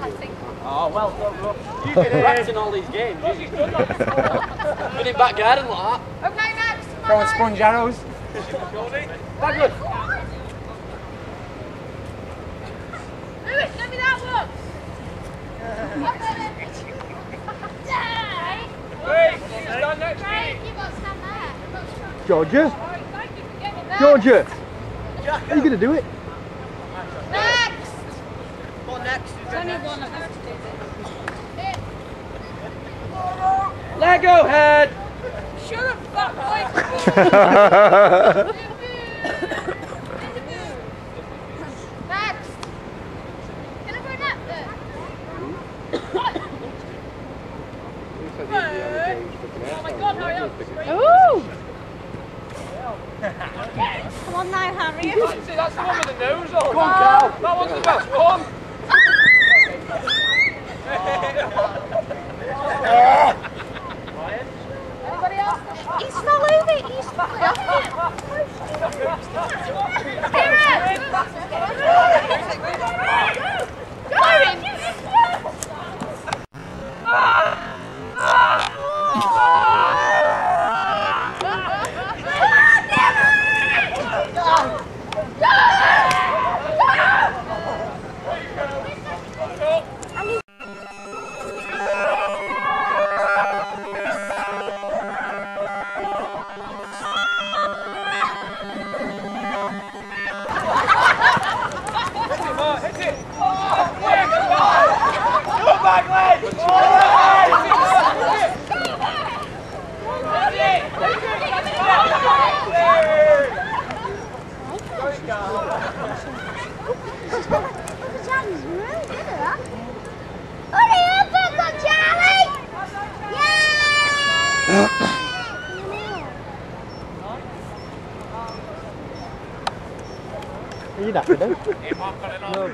Hang on. Oh, well done, bro. You've been practicing all these games. You've been in back garden like that. Okay, next. Throwing sponge arrows. Bagley! Lewis, give me that one. Wait! Stand next to me. Right, you got to stand there. Georgia? Alright, thank you for getting there. Georgia! Are you going to do it? Next. Lego head! Shut up, fat boy. Next. Can I go nap there? Oh my god, hurry up. Ooh! Come on now, Harry. See, that's the one with the nose on. Come on, Cal. That one's the best one. Ý đặt rồi đấy. Em không có nó.